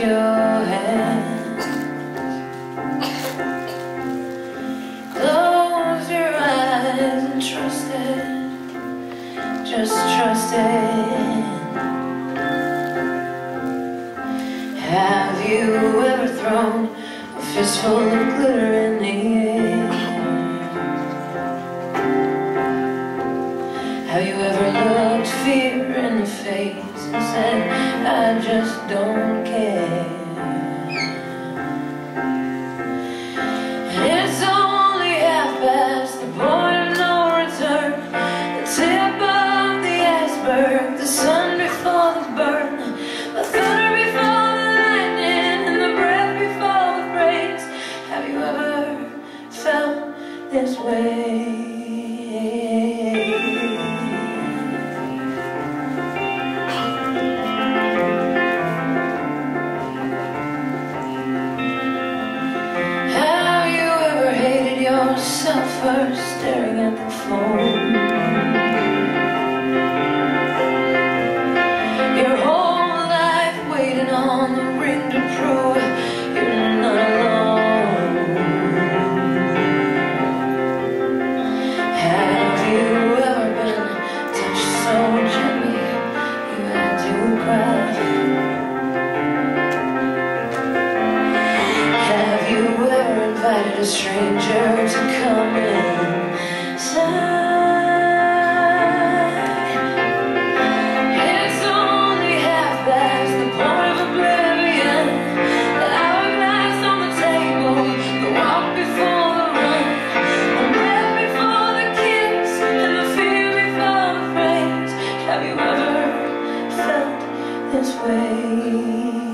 your hand. Close your eyes and trust it. Just trust it. Have you ever thrown a fistful of glitter in the air? Have you ever looked fear in the face and said, I just don't staring at the phone? Have you ever felt this way?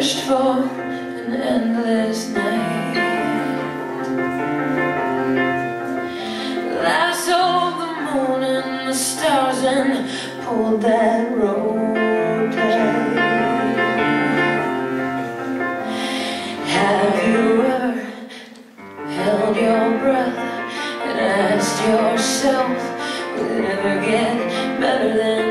Wished for an endless night? Lassoed the moon and the stars and pulled that road tight. Have you ever held your breath and asked yourself, will it ever get better than